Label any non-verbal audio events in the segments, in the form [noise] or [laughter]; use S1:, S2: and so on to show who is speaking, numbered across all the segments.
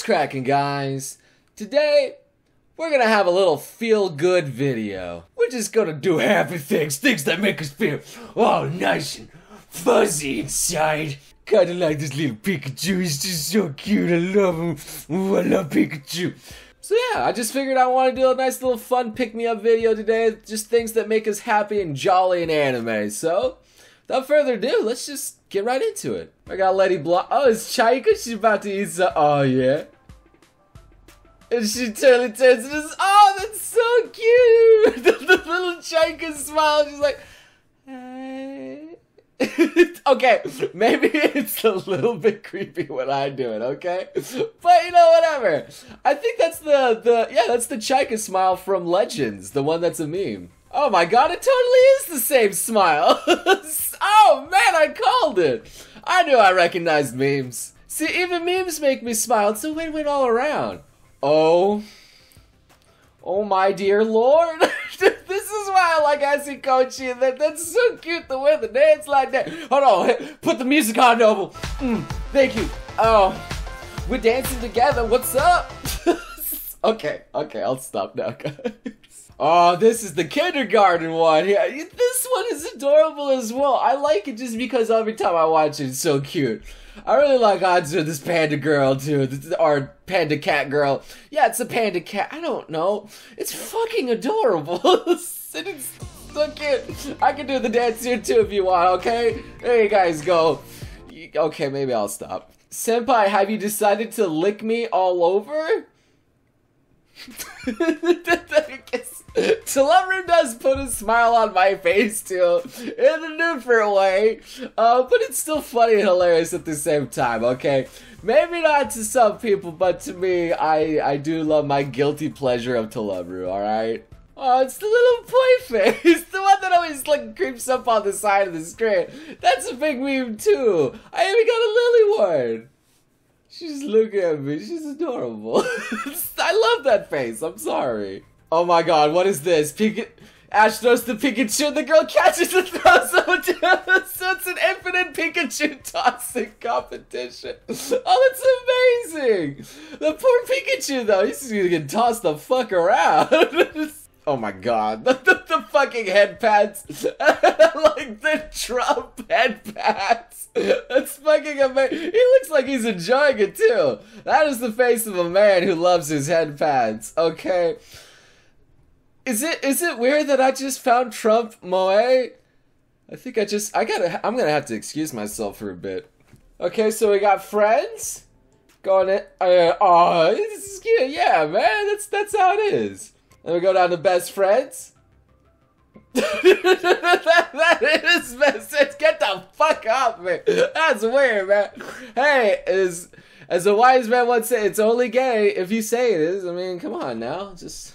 S1: What's cracking, guys? Today, we're gonna have a little feel good video. We're just gonna do happy things, things that make us feel all nice and fuzzy inside. Kinda like this little Pikachu, he's just so cute. I love him. I love Pikachu. So yeah, I just figured I want to do a nice little fun pick me up video today. Just things that make us happy and jolly in anime. So, without further ado, let's just get right into it. I got Letty Block. Oh, it's Chaika. She's about to eat some. Oh yeah. And she totally turns and is, oh, that's so cute. the, [laughs] the little Chaika smile. She's like, hey. [laughs] okay, maybe it's a little bit creepy when I do it, okay? But you know, whatever. I think that's the the yeah, that's the Chaika smile from Legends, the one that's a meme. Oh my god, it totally is the same smile. [laughs] oh man, I called it. I knew I recognized memes. See, even memes make me smile. It's a win-win all around. Oh, oh my dear lord. [laughs] this is why I like Acchi Kocchi. That that's so cute the way the dance like that. Hold on, put the music on, Noble. Mm, thank you. Oh, we're dancing together. What's up? [laughs] okay, okay, I'll stop now, guys. Oh, this is the kindergarten one. Yeah, this one is adorable as well. I like it just because every time I watch it, it's so cute. I really like Anzu, this panda girl too, or panda cat girl. Yeah, it's a panda cat. I don't know. It's fucking adorable. [laughs] it's so cute. I can do the dance here too if you want. Okay, there you guys go. Okay, maybe I'll stop. Senpai, have you decided to lick me all over? [laughs] Celebrity does put a smile on my face too, in a different way, uh, but it's still funny and hilarious at the same time. Okay, maybe not to some people, but to me, I I do love my guilty pleasure of Telebru. All right. Oh, it's the little boy face, [laughs] the one that always like creeps up on the side of the screen. That's a big meme too. I even got a lily one. She's looking at me. She's adorable. [laughs] I love that face. I'm sorry. Oh my god, what is this? Pika Ash throws the Pikachu, and the girl catches and throws [laughs] so it's an infinite Pikachu tossing competition. Oh, that's amazing! The poor Pikachu, though, he's gonna get tossed the fuck around. [laughs] oh my god, [laughs] the, the, the fucking head pads. [laughs] like the Trump head pads. That's fucking amazing. He looks like he's enjoying it, too. That is the face of a man who loves his head pads, okay? Is it is it weird that I just found Trump Moe? I think I just I gotta I'm gonna have to excuse myself for a bit. Okay, so we got friends going in. Uh, oh, this is cute. Yeah, man, that's that's how it is. Then we go down to best friends. that, [laughs] that is best friends. Get the fuck up, man. That's weird, man. Hey, as as a wise man once said, it's only gay if you say it is. I mean, come on now, just.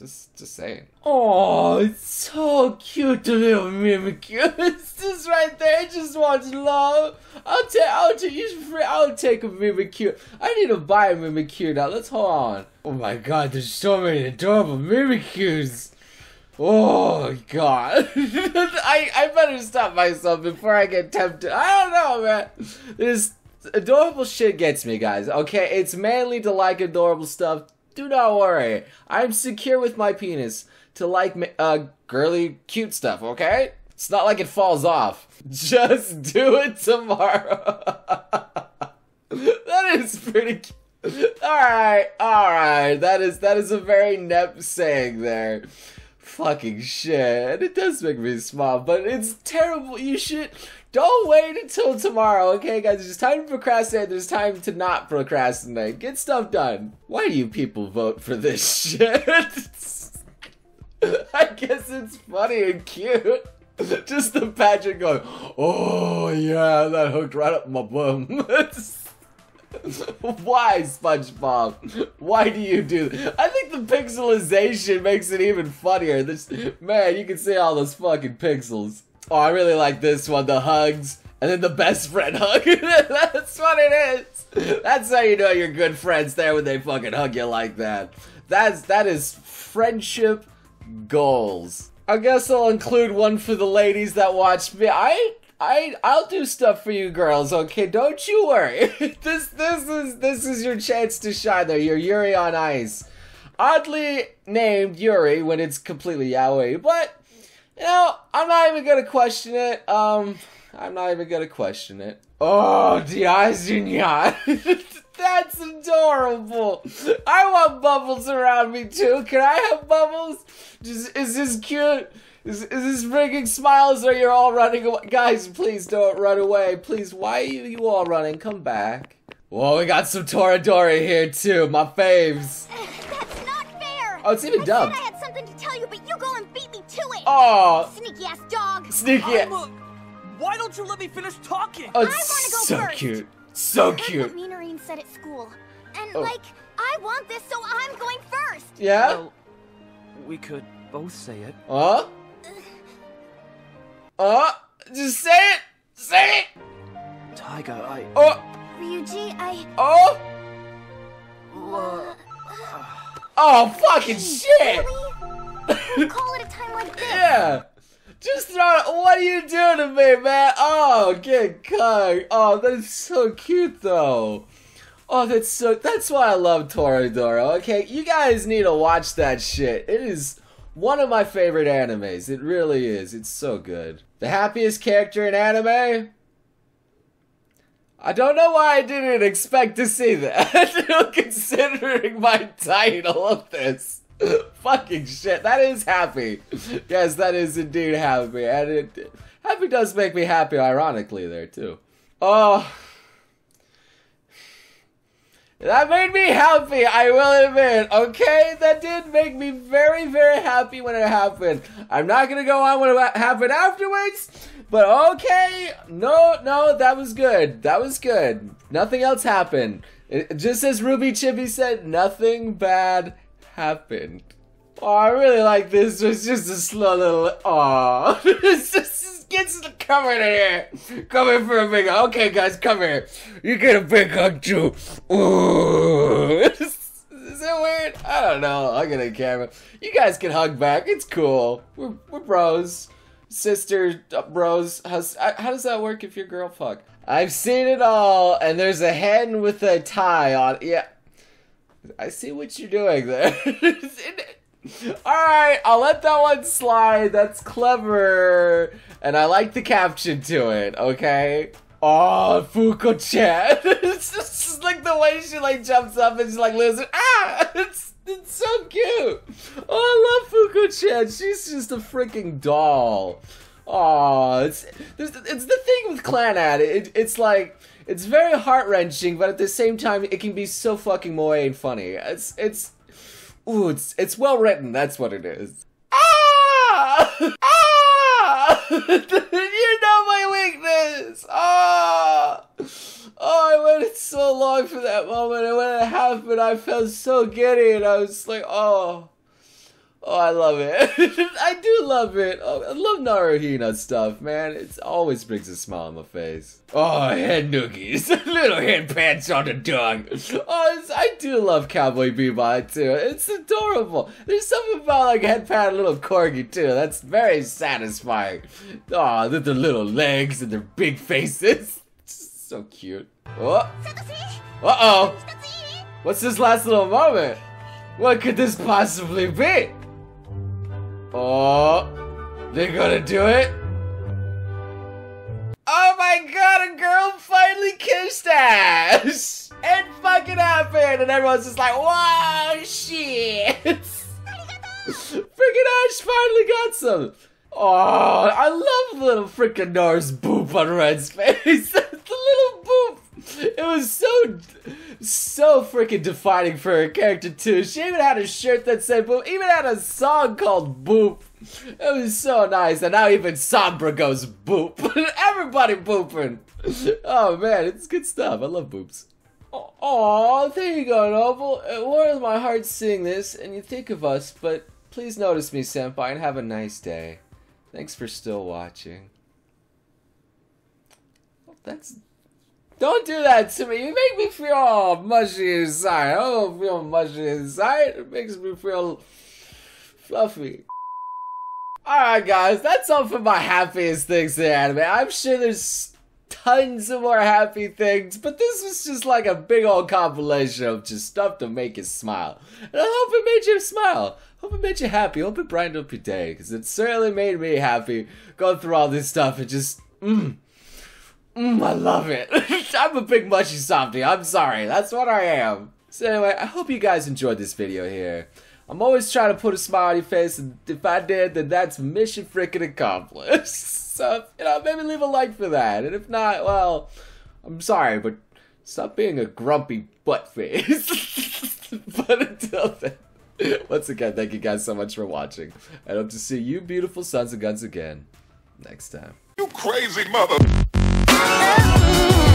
S1: Just, just saying. Oh, it's so cute, the little Mimikyu. It's just right there. Just wants love. I'll take, I'll take, I'll take a Mimikyu. I need to buy a Mimikyu now. Let's hold on. Oh my god, there's so many adorable Mimikyus. Oh god. [laughs] I, I better stop myself before I get tempted. I don't know, man. This adorable shit gets me, guys. Okay, it's manly to like adorable stuff do not worry. I'm secure with my penis to like uh, girly, cute stuff, okay? It's not like it falls off. [laughs] Just do it tomorrow. [laughs] that is pretty cute. Alright, alright. That is that is a very nep saying there. Fucking shit. It does make me smile, but it's terrible. You should don't wait until tomorrow, okay, guys? There's time to procrastinate. There's time to not procrastinate. Get stuff done. Why do you people vote for this [laughs] shit? I guess it's funny and cute. Just the pageant going, oh yeah, that hooked right up my bum. [laughs] Why, SpongeBob? Why do you do that? I think the pixelization makes it even funnier. This man, you can see all those fucking pixels. Oh, I really like this one, the hugs. And then the best friend hug. [laughs] That's what it is. That's how you know you're good friends there when they fucking hug you like that. That's that is friendship goals. I guess I'll include one for the ladies that watch me. I I I'll do stuff for you girls, okay? Don't you worry. [laughs] this this is this is your chance to shine though. You're Yuri on Ice. Oddly named Yuri when it's completely yaoi, but you know, I'm not even gonna question it. Um I'm not even gonna question it. Oh, Diazinya. [laughs] That's adorable. I want bubbles around me too. Can I have bubbles? Just, is this cute? Is, is this bringing smiles or you're all running away? Guys, please don't run away. Please, why are you, you all running? Come back. Whoa, we got some Toradora here too. My faves. [laughs]
S2: That's not fair.
S1: Oh, it's even
S2: I
S1: dubbed.
S2: I had something to tell
S1: Oh,
S2: Sneaky ass dog.
S1: sneaky.
S3: I'm a- Why don't you let me finish talking?
S1: Oh,
S2: I
S1: it's
S2: wanna go
S1: so
S2: first.
S1: cute. So
S2: I heard
S1: cute.
S2: what Minorin said at school. And,
S1: Oh.
S2: like, I want this, so I'm going first.
S1: Yeah?
S3: Well, we could both say it.
S1: Huh? Uh, just say it. Say it.
S3: Taiga, I.
S1: Oh,
S2: Ryuji, I.
S1: oh,
S3: Uh, [sighs]
S1: oh, fucking shit.
S2: Really? Call it a time like this.
S1: Yeah. Just throw it. What are you doing to me, man? Oh, get cugged. Oh, that's so cute, though. Oh, that's so. That's why I love Toradora. Okay, you guys need to watch that shit. It is one of my favorite animes. It really is. It's so good. The happiest character in anime. I don't know why I didn't expect to see that, [laughs] considering my title of this. [laughs] Fucking shit, that is happy. Yes, that is indeed happy. And it happy does make me happy ironically there too. Oh that made me happy, I will admit. Okay, that did make me very, very happy when it happened. I'm not gonna go on what happened afterwards, but okay. No, no, that was good. That was good. Nothing else happened. It, just as RWBY Chibi said, nothing bad happened. Oh, I really like this. It's just a slow little. Aw. [laughs] it's just gets come in here. Come here for a big hug. Okay, guys, come here. You get a big hug too. Ooh. [laughs] Is it weird? I don't know. I'll get a camera. You guys can hug back. It's cool. We're, we're bros. Sister uh, bros. How's, how does that work if you're girl fuck? I've seen it all, and there's a hen with a tie on. Yeah. I see what you're doing there. [laughs] Alright, I'll let that one slide. That's clever. And I like the caption to it, okay? Oh, Fuko-chan. [laughs] it's just like the way she like jumps up and she's like loses. Ah! It's, it's so cute. Oh, I love Fuko-chan. She's just a freaking doll. Oh, it's it's the thing with Clannad. It, it's like it's very heart wrenching, but at the same time, it can be so fucking moe and funny. It's it's ooh, it's it's well written. That's what it is. Ah! [laughs] Ah! [laughs] you know my weakness. Ah! Oh, I waited so long for that moment, and when it happened, I felt so giddy, and I was like, oh. Oh, I love it. [laughs] I do love it. Oh, I love Naruhina stuff, man. It always brings a smile on my face. Oh, head noogies. [laughs] Little head pants on the dog. Oh, I do love Cowboy Bebop, too. It's adorable. There's something about, like, head pat little corgi, too. That's very satisfying. Oh, with their little legs and their big faces. [laughs] so cute. Oh. Uh-oh. What's this last little moment? What could this possibly be? Oh, they're gonna do it? Oh my god, a girl finally kissed Ash! It fucking happened! And everyone's just like, wow, shit! [laughs] Freaking Ash finally got some! Oh, I love little freaking Nars boop on Red's face! [laughs] It was so, so freaking defining for her character too. She even had a shirt that said boop, even had a song called Boop. It was so nice, and now even Sombra goes boop. [laughs] Everybody booping. Oh man, it's good stuff. I love boops. Oh, there you go, Noble. Uh, it warms my heart seeing this, and you think of us, but please notice me, Senpai, and have a nice day. Thanks for still watching. That's don't do that to me. You make me feel all mushy inside. I don't feel mushy inside. It makes me feel fluffy. Alright, guys, that's all for my happiest things in anime. I'm sure there's tons of more happy things, but this was just like a big old compilation of just stuff to make you smile. And I hope it made you smile. Hope it made you happy. Hope it brightened up your day, because it certainly made me happy going through all this stuff and just, mmm. Mmm, I love it. [laughs] I'm a big mushy softy. I'm sorry. That's what I am. So anyway, I hope you guys enjoyed this video here. I'm always trying to put a smile on your face, and if I did, then that's mission freaking accomplished. [laughs] So, you know, maybe leave a like for that. And if not, well, I'm sorry, but stop being a grumpy butt face. [laughs] but until then, once again, thank you guys so much for watching. I hope to see you beautiful sons of guns again next time.
S4: You crazy mother. Yeah.